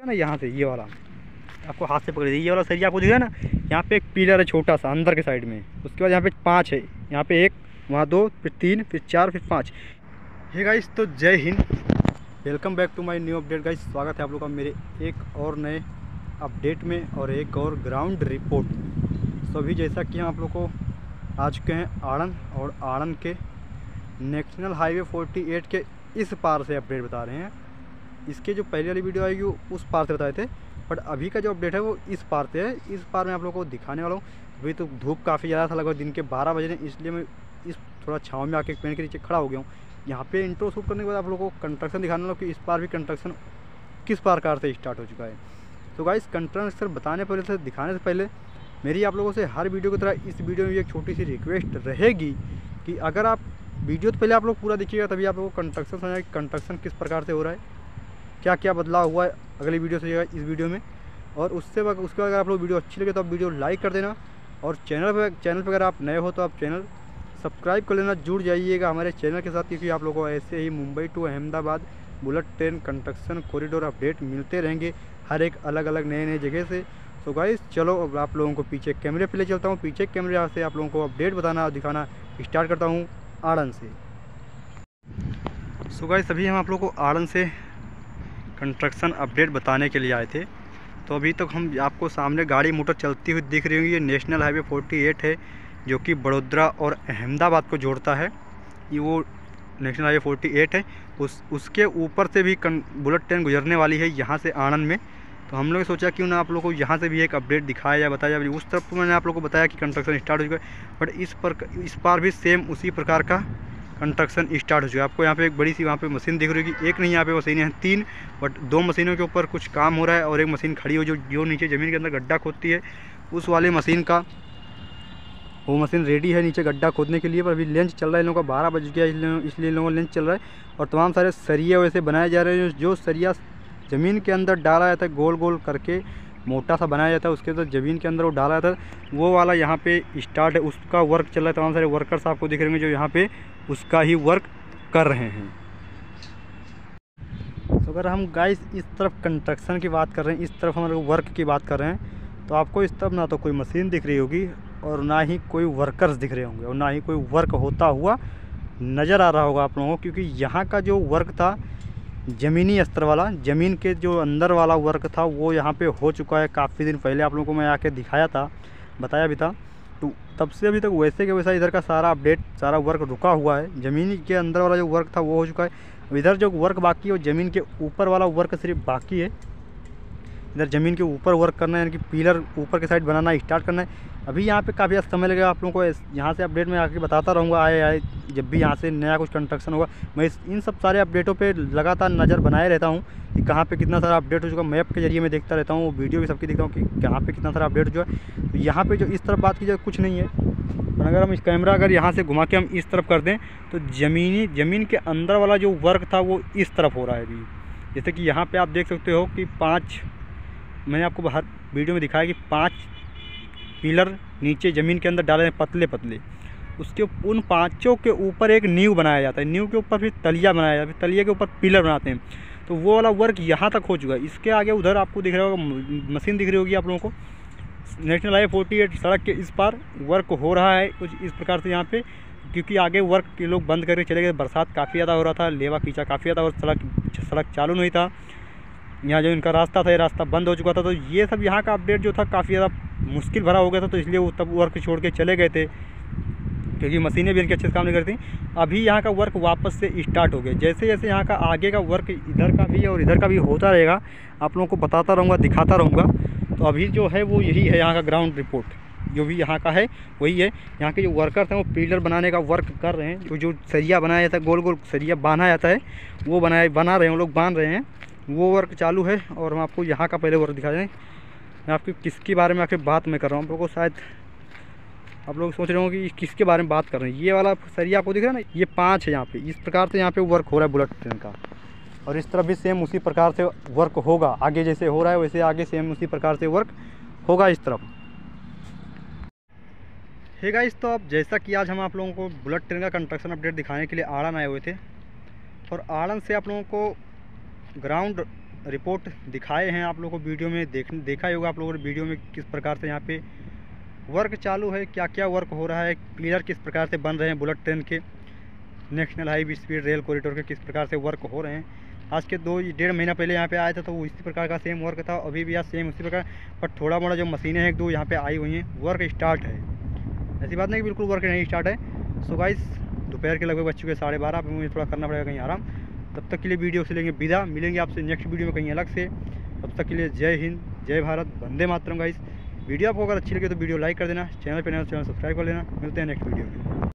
ना, यहाँ से ये वाला। आपको हाथ से पकड़ ये वाला सरिया आपको दिख ना, यहाँ पे एक पिलर है छोटा सा, अंदर के साइड में। उसके बाद यहाँ पे पाँच है। यहाँ पे एक, वहाँ दो, फिर तीन, फिर चार, फिर पाँच। हे गाइस तो जय Hind. Welcome back to my new update guys स्वागत है आप लोग का मेरे एक और नए अपडेट में और एक और ग्राउंड रिपोर्ट अभी जैसा कि आप लोग को आ चुके हैं आड़न और आड़न के नेशनल हाईवे 48 के इस पार से अपडेट बता रहे हैं। इसके जो पहले वाली वीडियो आएगी वो उस पार से बताए थे, बट अभी का जो अपडेट है वो इस पार से है। इस पार मैं आप लोगों को दिखाने वाला हूँ। अभी तो धूप काफ़ी ज़्यादा था, लगभग दिन के बारह बजे इसलिए मैं इस थोड़ा छाँव में आके पेड़ के नीचे खड़ा हो गया हूँ। यहाँ पे इंट्रो शूट करने के बाद आप लोगों को कंस्ट्रक्शन दिखाने वाला कि इस पार भी कंस्ट्रक्शन किस प्रकार से स्टार्ट हो चुका है। तो गाइस कंस्ट्रक्शन बताने पहले से, दिखाने से पहले, मेरी आप लोगों से हर वीडियो की तरह इस वीडियो में एक छोटी सी रिक्वेस्ट रहेगी कि अगर आप वीडियो तो पहले आप लोग पूरा देखिएगा, तभी आप लोगों को कंस्ट्रक्शन समझा कि कंस्ट्रक्शन किस प्रकार से हो रहा है। क्या क्या बदलाव हुआ है अगली वीडियो से इस वीडियो में। और उससे उसके बाद अगर आप लोग वीडियो अच्छी लगे तो आप वीडियो लाइक कर देना। और चैनल पर चैनल पर अगर आप नए हो तो आप चैनल सब्सक्राइब कर लेना। जुड़ जाइएगा हमारे चैनल के साथ, क्योंकि आप लोगों को ऐसे ही Mumbai to Ahmedabad bullet train construction corridor update मिलते रहेंगे हर एक अलग अलग नए नए जगह से। सो गाइस चलो अब आप लोगों को पीछे कैमरे पे ले चलता हूँ। पीछे कैमरे से आप लोगों को अपडेट बताना और दिखाना स्टार्ट करता हूँ आड़न से। सो गाइस अभी हम आप लोग को आड़न से कंस्ट्रक्शन अपडेट बताने के लिए आए थे। तो अभी तक तो हम आपको सामने गाड़ी मोटर चलती हुई दिख रही होंगी। ये नेशनल हाईवे 48 है, जो कि बड़ोदरा और अहमदाबाद को जोड़ता है। ये वो नेशनल हाईवे 48 है। उस, उसके ऊपर से भी बुलेट ट्रेन गुजरने वाली है यहाँ से आनंद में। तो हम लोग सोचा क्यों ना आप लोग को यहाँ से भी एक अपडेट दिखाया जाए, बताया जाए। उस तरफ़ तो मैंने आप लोग को बताया कि कंस्ट्रक्शन स्टार्ट हो चुका है, बट इस पर, इस पार भी सेम उसी प्रकार का कंस्ट्रक्शन स्टार्ट हो चुका है। आपको यहाँ पे एक बड़ी सी वहाँ पे मशीन दिख रही होगी। एक नहीं, यहाँ पे मशीनें हैं तीन, बट दो मशीनों के ऊपर कुछ काम हो रहा है और एक मशीन खड़ी हो जो जो नीचे ज़मीन के अंदर गड्ढा खोदती है। उस वाले मशीन का, वो मशीन रेडी है नीचे गड्ढा खोदने के लिए, पर अभी लेंच चल रहा है। इन लोगों का बारह बज गया इसलिए इन लोगों का लेंच चल रहा है। और तमाम सारे सरिया वैसे बनाए जा रहे हैं, जो सरिया ज़मीन के अंदर डाला जाता है गोल गोल करके। मोटा सा बनाया जाता है, उसके अंदर ज़मीन के अंदर वो डाला जाता है। वो वाला यहाँ पे स्टार्ट है, उसका वर्क चल रहा है, तमाम सारे वर्कर्स आपको दिख रहे हैं जो यहाँ पे उसका ही वर्क कर रहे हैं। तो अगर हम गाइस इस तरफ़ कंस्ट्रक्शन की बात कर रहे हैं, इस तरफ़ हमारे वर्क की बात कर रहे हैं तो आपको इस तरफ़ ना तो कोई मशीन दिख रही होगी और ना ही कोई वर्कर्स दिख रहे होंगे और ना ही कोई वर्क होता हुआ नज़र आ रहा होगा आप लोगों को, क्योंकि यहाँ का जो वर्क था ज़मीनी स्तर वाला, ज़मीन के जो अंदर वाला वर्क था, वो यहाँ पे हो चुका है काफ़ी दिन पहले। आप लोगों को मैं आके दिखाया था, बताया भी था। तो तब से अभी तक वैसे के वैसा इधर का सारा अपडेट, सारा वर्क रुका हुआ है। ज़मीन के अंदर वाला जो वर्क था, वो हो चुका है। इधर जो वर्क बाकी है, वो ज़मीन के ऊपर वाला वर्क सिर्फ़ बाकी है। इधर ज़मीन के ऊपर वर्क करना है, यानी कि पिलर ऊपर के साइड बनाना, स्टार्ट करना है। अभी यहाँ पे काफ़ी समय लगेगा आप लोगों को यहाँ से अपडेट में आके बताता रहूँगा, आए आए, जब भी यहाँ से नया कुछ कंस्ट्रक्शन होगा। मैं इस, इन सब सारे अपडेटों पे लगातार नज़र बनाए रहता हूँ कि कहाँ पे कितना सारा अपडेट हो चुका मैप के ज़रिए मैं देखता रहता हूँ वीडियो भी सबकी देखता हूँ कि कहाँ पे कितना सारा अपडेट हो चुका है। तो यहाँ पर जो इस तरफ़ बात की जाए, कुछ नहीं है। पर अगर हम इस कैमरा अगर यहाँ से घुमा के हम इस तरफ़ कर दें तो ज़मीनी, ज़मीन के अंदर वाला जो वर्क था, वो इस तरफ़ हो रहा है अभी। जैसे कि यहाँ पर आप देख सकते हो कि पाँच, मैंने आपको हर वीडियो में दिखाया कि पाँच पिलर नीचे ज़मीन के अंदर डाले हैं पतले पतले। उसके उन पाँचों के ऊपर एक नींव बनाया जाता है। नींव के ऊपर फिर तलिया बनाया जाता है। फिर तलिया के ऊपर पिलर बनाते हैं। तो वो वाला वर्क यहाँ तक हो चुका है। इसके आगे उधर आपको दिख रहा होगा मशीन दिख रही होगी आप लोगों को। नेशनल हाईवे फोर्टी एट सड़क के इस पार वर्क हो रहा है कुछ इस प्रकार से यहाँ पे। क्योंकि आगे वर्क के लोग बंद करके चले गए। बरसात काफ़ी ज़्यादा हो रहा था, लेवा कीचा काफ़ी ज़्यादा और सड़क सड़क चालू नहीं था। यहाँ जो इनका रास्ता था, ये रास्ता बंद हो चुका था। तो ये सब यहाँ का अपडेट जो था, काफ़ी ज़्यादा मुश्किल भरा हो गया था तो इसलिए वो तब वर्क छोड़ के चले गए थे, क्योंकि मशीनें भी इनके अच्छे से काम नहीं करती। अभी यहाँ का वर्क वापस से स्टार्ट हो गया। जैसे जैसे यहाँ का आगे का वर्क इधर का भी और इधर का भी होता रहेगा, आप लोगों को बताता रहूँगा, दिखाता रहूँगा। तो अभी जो है वो यही है यहाँ का ग्राउंड रिपोर्ट जो भी यहाँ का है, वही है। यहाँ के जो वर्कर्स हैं वो पिलर बनाने का वर्क कर रहे हैं। जो जो सरिया बनाया जाता है, गोल गोल सरिया बांधा जाता है, वो बनाए, बना रहे हैं, वो लोग बाँध रहे हैं। वो वर्क चालू है और हम आपको यहाँ का पहले वर्क दिखा दें। मैं आपकी किसके बारे में आके बात मैं कर रहा हूँ, आप लोगों को शायद, आप लोग सोच रहे हो कि किसके बारे में बात कर रहे हैं। ये वाला सरिया आपको दिख रहा है ना? ये पाँच है यहाँ पे। इस प्रकार से यहाँ पे वर्क हो रहा है बुलेट ट्रेन का। और इस तरफ़ भी सेम उसी प्रकार से वर्क होगा। आगे जैसे हो रहा है, वैसे आगे सेम उसी प्रकार से वर्क होगा इस तरफ़। है गाइस तो अब जैसा कि आज हम आप लोगों को बुलेट ट्रेन का कंस्ट्रक्शन अपडेट दिखाने के लिए आड़न आए हुए थे। और आड़न से आप लोगों को ग्राउंड रिपोर्ट दिखाए हैं आप लोगों को वीडियो में देख, देखा ही होगा आप लोगों ने वीडियो में किस प्रकार से यहाँ पे वर्क चालू है क्या क्या वर्क हो रहा है पिलर किस प्रकार से बन रहे हैं बुलेट ट्रेन के national highway speed rail corridor के किस प्रकार से वर्क हो रहे हैं। आज के दो, डेढ़ महीना पहले यहाँ पे आया था तो वो इसी प्रकार का सेम वर्क था, अभी भी आज सेम उसी प्रकार पर थोड़ा मोड़ा जो मशीनें हैं एक दो यहाँ पे आई हुई हैं वर्क स्टार्ट है। ऐसी बात नहीं कि बिल्कुल वर्क नहीं स्टार्ट है। सो गाइस दोपहर के लगभग बच्चों के साढ़े बारह मुझे थोड़ा करना पड़ेगा कहीं आराम। तब तक के लिए वीडियो से लेंगे विदा। मिलेंगे आपसे नेक्स्ट वीडियो में कहीं अलग से। तब तक के लिए जय हिंद, जय भारत, वंदे मातरम गाइस। वीडियो आपको अगर अच्छी लगे तो वीडियो लाइक कर देना, चैनल पर नया चैनल सब्सक्राइब कर लेना। मिलते हैं नेक्स्ट वीडियो में।